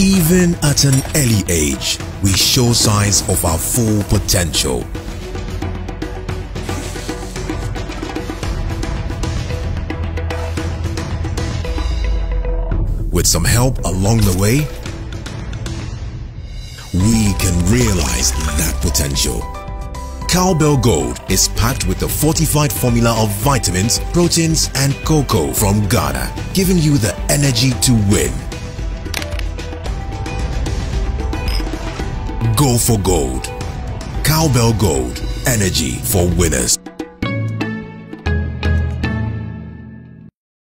Even at an early age, we show signs of our full potential. With some help along the way, we can realize that potential. Cowbell Gold is packed with the fortified formula of vitamins, proteins, and cocoa from Ghana, giving you the energy to win. Go for gold. Cowbell Gold. Energy for winners.